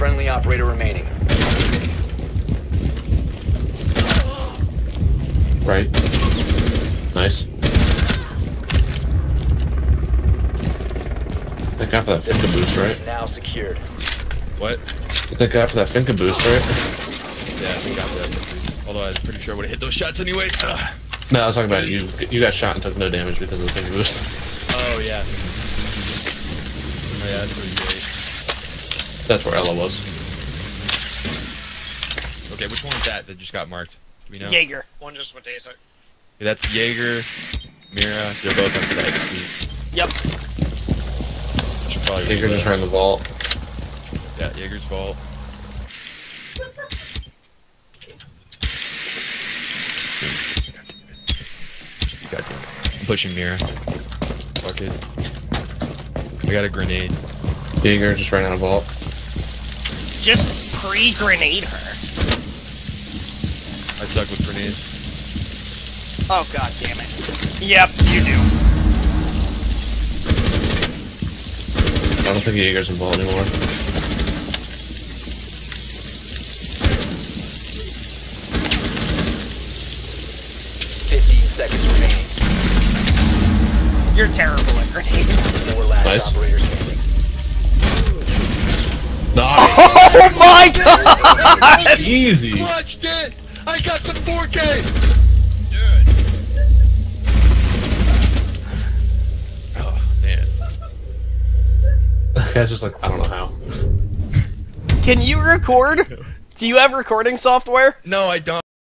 friendly operator remaining. Right. Nice. Thank God for that Finka boost, right? Now secured. What? Thank God for that Finka boost, right? Yeah, I got that. Although I was pretty sure I would have hit those shots anyway. Ugh. No, I was talking about you. You got shot and took no damage because of the Finka boost. Oh yeah. Oh yeah, that's pretty great. That's where Ela was. Okay, which one is that that just got marked? Do we know? Jaeger. One just with taser. Okay, that's Jaeger, Mira. They're both up to the XP. Yep. Should probably Jaeger just ran the vault. Yeah, Jaeger's vault. God damn it. I'm pushing Mira. Fuck it. I got a grenade. Jaeger just ran out of vault. Just pre-grenade her. I suck with grenades. Oh god damn it. Yep, you do. I don't think Jaeger's in vault anymore. Fifteen seconds remaining. You're terrible at grenades. Four last Nice. operators standing. Nice! Oh my god! Easy! Watched it! I got some 4K! Dude. Oh, man. Guy's just like, I don't know how. Can you record? Do you have recording software? No, I don't.